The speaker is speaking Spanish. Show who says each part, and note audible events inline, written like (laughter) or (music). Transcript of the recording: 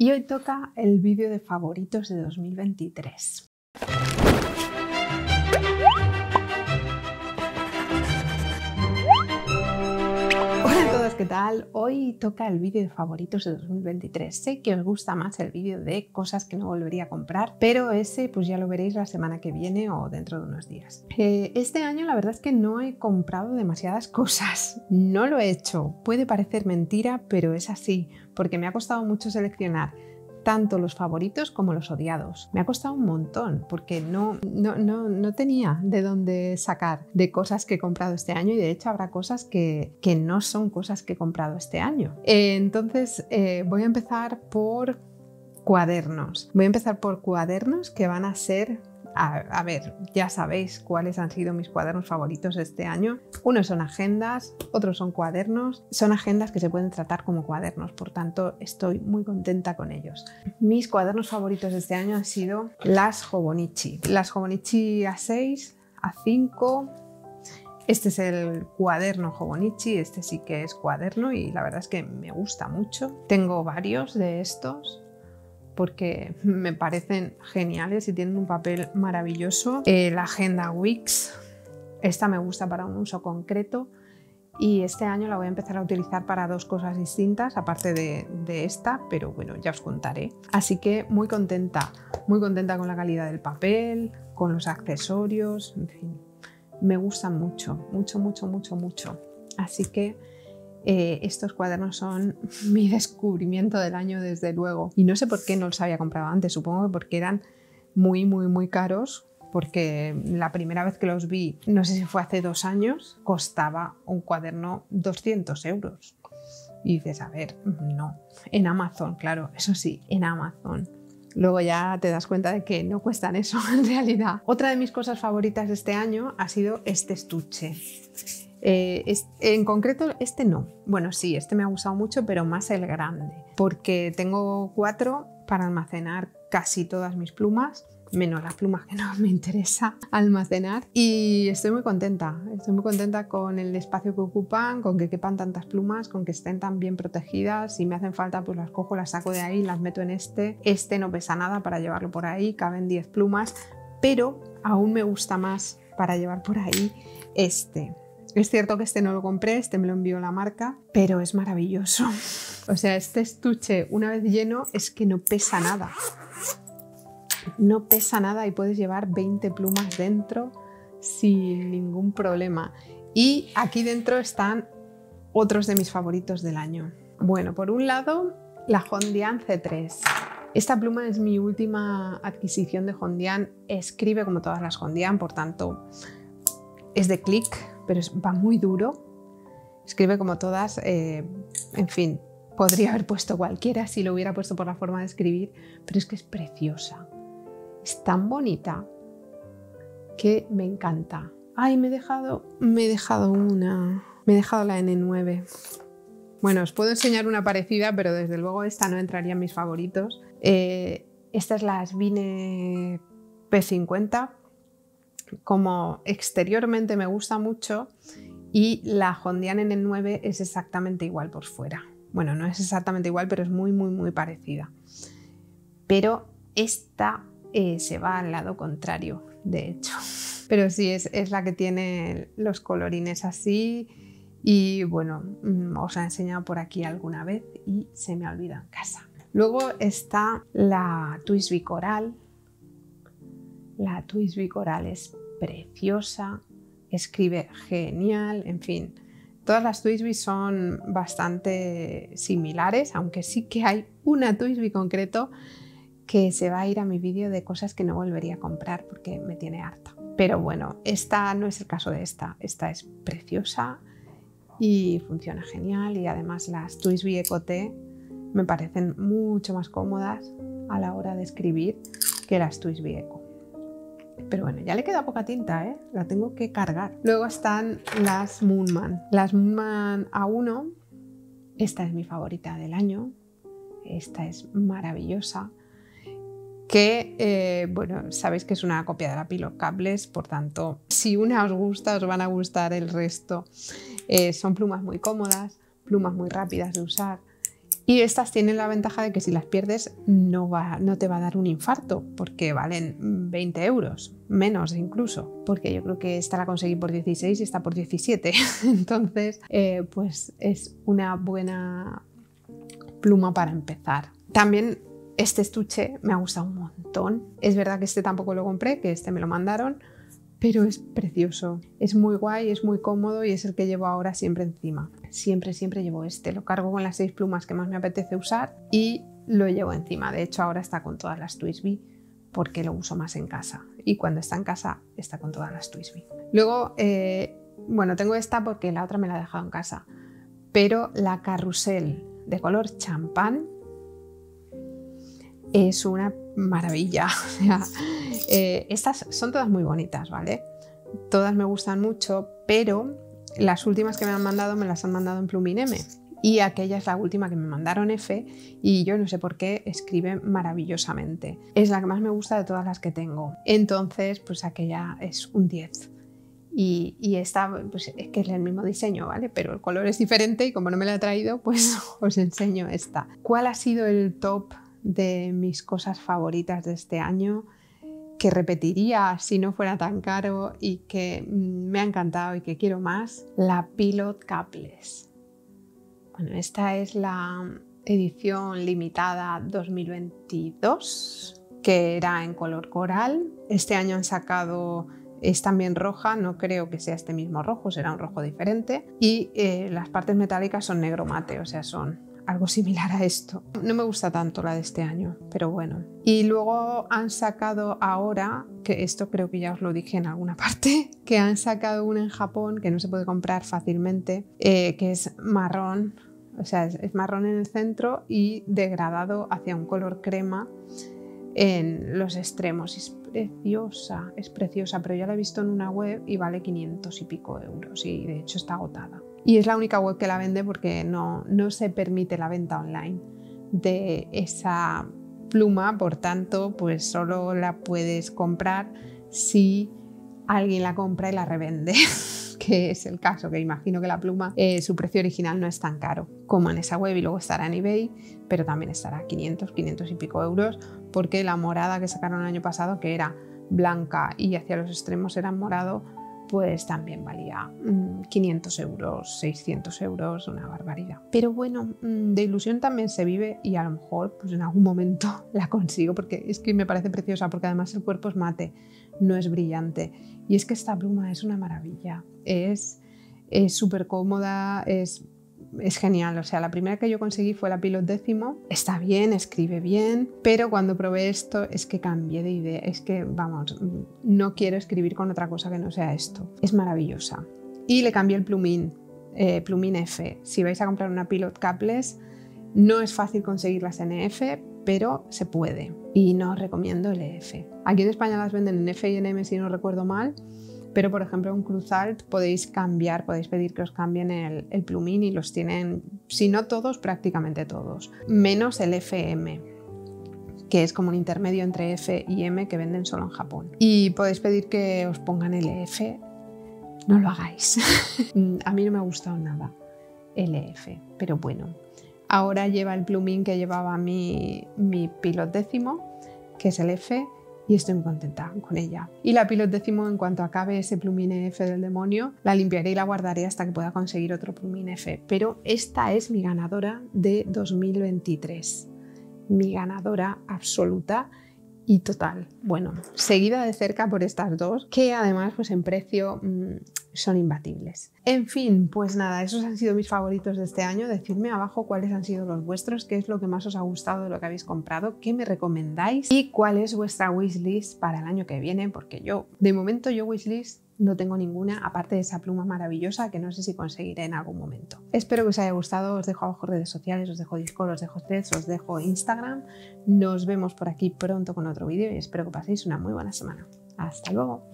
Speaker 1: Y hoy toca el vídeo de favoritos de 2023. ¿Qué tal? Hoy toca el vídeo de favoritos de 2023. Sé que os gusta más el vídeo de cosas que no volvería a comprar, pero ese pues ya lo veréis la semana que viene o dentro de unos días. Eh, este año la verdad es que no he comprado demasiadas (laughs) cosas. No lo he hecho. Puede parecer mentira, pero es así, porque me ha costado mucho seleccionar tanto los favoritos como los odiados. Me ha costado un montón porque no, no, no, tenía de dónde sacar de cosas que he comprado este año y de hecho habrá cosas que, que no son cosas que he comprado este año. Entonces eh, voy a empezar por cuadernos. Voy a empezar por cuadernos que van a ser a, ver, ya sabéis cuáles han sido mis cuadernos favoritos este año. Unos son agendas, otros son cuadernos. Son agendas que se pueden tratar como cuadernos, por tanto estoy muy contenta con ellos. Mis cuadernos favoritos este año han sido las Hobonichi. Las Hobonichi A6, A5, este es el cuaderno Hobonichi, este sí que es cuaderno y la verdad es que me gusta mucho. Tengo varios de estos porque (laughs) me parecen geniales y tienen un papel maravilloso. Eh, la agenda Wix, esta me gusta para un uso concreto y este año la voy a empezar a utilizar para dos cosas distintas, aparte de, de, esta, pero bueno, ya os contaré. Así que muy contenta, muy contenta con la calidad del papel, con los accesorios, en fin, me gustan mucho, mucho, mucho, mucho, mucho. Así que eh, estos cuadernos son (laughs) mi descubrimiento del año, desde luego. Y no sé por qué no los había comprado antes, supongo que porque eran muy, muy, muy caros. Porque la primera vez que los vi, no sé si fue hace dos años, costaba un cuaderno 200 euros. Y dices, a ver, no, en Amazon, claro, eso sí, en Amazon. Luego ya te das cuenta de que no cuestan eso (laughs) en realidad. Otra de mis cosas favoritas este año ha sido este estuche. Eh, en concreto, este no. Bueno, sí, este me ha gustado mucho, pero más el grande, porque tengo cuatro para almacenar casi todas mis plumas, menos las plumas que (laughs) no me interesa almacenar. Y estoy muy contenta, estoy muy contenta con el espacio que ocupan, con que quepan tantas plumas, con que estén tan bien protegidas. Si me hacen falta, pues las cojo, las saco de ahí, las meto en este. Este no pesa nada para llevarlo por ahí, caben 10 plumas, pero aún me gusta más para llevar por ahí este. Es cierto que este no lo compré, este me lo envió la marca, pero es maravilloso. O sea, este estuche una vez lleno es que no pesa nada. No pesa nada y puedes llevar 20 plumas dentro sin ningún problema. Y aquí dentro están otros de mis favoritos del año. Bueno, por un lado, la Hondian C3. Esta pluma es mi última adquisición de Hondian. Escribe como todas las Hondian, por tanto, es de clic, pero va muy duro. Escribe como todas, eh, en fin, podría haber puesto cualquiera si lo hubiera puesto por la forma de escribir, pero es que es preciosa. Es tan bonita que me encanta. Ay, me he dejado, me he dejado una, me he dejado la N9. Bueno, os puedo enseñar una parecida, pero desde luego esta no entraría en mis favoritos. Eh, esta es la Svine P50, como exteriormente me gusta mucho y la Hondian N9 es exactamente igual por fuera. Bueno, no es exactamente igual, pero es muy, muy, muy parecida. Pero esta eh, se va al lado contrario, de hecho. (laughs) Pero sí, es, la que tiene los colorines así. Y bueno, mm, os he enseñado por aquí alguna vez y se me ha olvidado en casa. Luego está la Twisby Coral, la Twisby Coral es preciosa, escribe genial, en fin. Todas las Twisby son bastante similares, aunque sí que hay una Twisby concreto que se va a ir a mi vídeo de cosas que no volvería a comprar porque me tiene harta. Pero bueno, esta no es el caso de esta. Esta es preciosa y funciona genial y además las Twisby Ecote me parecen mucho más cómodas a la hora de escribir que las Twisby Eco. Pero bueno, ya le queda poca tinta, ¿eh? La tengo que cargar. Luego están las Moonman. Las Moonman A1. Esta es mi favorita del año. Esta es maravillosa. Que, eh, bueno, sabéis que es una copia de la Pilot Cables, por tanto, si una os gusta, os van a gustar el resto. Eh, son plumas muy cómodas, plumas muy rápidas de usar Y estas tienen la ventaja de que si las pierdes no, va, no te va a dar un infarto, porque valen 20 euros, menos incluso, porque yo creo que esta la conseguí por 16 y esta por 17. (laughs) Entonces, eh, pues es una buena pluma para empezar. También este estuche me ha gustado un montón. Es verdad que este tampoco lo compré, que este me lo mandaron, pero es precioso. Es muy guay, es muy cómodo y es el que llevo ahora siempre encima. Siempre, siempre llevo este. Lo cargo con las seis plumas que más me apetece usar y lo llevo encima. De hecho, ahora está con todas las Twisby porque lo uso más en casa. Y cuando está en casa, está con todas las Twisby. Luego, eh, bueno, tengo esta porque la otra me la he dejado en casa. Pero la carrusel de color champán es una maravilla. (laughs) Eh, estas son todas muy bonitas, ¿vale? Todas me gustan mucho, pero las últimas que me han mandado me las han mandado en Plumin M. Y aquella es la última que me mandaron F y yo no sé por qué escribe maravillosamente. Es la que más me gusta de todas las que tengo. Entonces, pues aquella es un 10. Y, esta, pues es que es el mismo diseño, ¿vale? Pero el color es diferente y como no me la he traído, pues (laughs) os enseño esta. ¿Cuál ha sido el top de mis cosas favoritas de este año? que repetiría si no fuera tan caro y que mm, me ha encantado y que quiero más, la Pilot Capless. Bueno, esta es la edición limitada 2022, que era en color coral. Este año han sacado, es también roja, no creo que sea este mismo rojo, será un rojo diferente. Y eh, las partes metálicas son negro mate, o sea, son algo similar a esto. No me gusta tanto la de este año, pero bueno. Y luego han sacado ahora, que esto creo que ya os lo dije en alguna (laughs) parte, que han sacado una en Japón que no se puede comprar fácilmente, eh, que es marrón, o sea, es, marrón en el centro y degradado hacia un color crema en los extremos. Preciosa, es preciosa, pero ya la he visto en una web y vale 500 y pico euros y de hecho está agotada. Y es la única web que la vende porque no, no se permite la venta online de esa pluma, por tanto, pues solo la puedes comprar si alguien la compra y la revende, (laughs) es el caso, que imagino que la pluma, eh, su precio original no es tan caro como en esa web y luego estará en eBay, pero también estará 500, 500 y pico euros, porque la morada que sacaron el año pasado, que era blanca y hacia los extremos era morado, pues también valía 500 mm, euros, 600 euros, una barbaridad. Pero bueno, mm, de ilusión también se vive y a lo mejor pues en algún momento (laughs) la consigo porque es que me parece preciosa porque además el cuerpo es mate, no es brillante. Y es que esta pluma es una maravilla, es súper cómoda, es es genial. O sea, la primera que yo conseguí fue la Pilot décimo. Está bien, escribe bien, pero cuando probé esto es que cambié de idea. Es que, vamos, no quiero escribir con otra cosa que no sea esto. Es maravillosa. Y le cambié el plumín, eh, plumín F. Si vais a comprar una Pilot Capless, no es fácil conseguir las NF, pero se puede. Y no os recomiendo el EF. Aquí en España las venden en F y en M si no recuerdo mal pero por ejemplo en Cruzalt podéis cambiar, podéis pedir que os cambien el, el plumín y los tienen, si no todos, prácticamente todos, menos el FM que es como un intermedio entre F y M que venden solo en Japón. Y podéis pedir que os pongan LF, no lo hagáis. (laughs) A mí no me ha gustado nada LF, pero bueno. Ahora lleva el plumín que llevaba mi, mi pilot décimo, que es el F, y estoy muy contenta con ella. Y la pilot décimo, en cuanto acabe ese plumín F del demonio, la limpiaré y la guardaré hasta que pueda conseguir otro plumín F. Pero esta es mi ganadora de 2023. Mi ganadora absoluta y total. Bueno, seguida de cerca por estas dos, que además pues en precio mmm, son imbatibles. En fin, pues nada, esos han sido mis favoritos de este año. Decidme abajo cuáles han sido los vuestros, qué es lo que más os ha gustado de lo que habéis comprado, qué me recomendáis y cuál es vuestra wishlist para el año que viene, porque yo, de momento, yo wishlist no tengo ninguna, aparte de esa pluma maravillosa que no sé si conseguiré en algún momento. Espero que os haya gustado, os dejo abajo redes sociales, os dejo Discord, os dejo Threads, os dejo Instagram. Nos vemos por aquí pronto con otro vídeo y espero que paséis una muy buena semana. Hasta luego.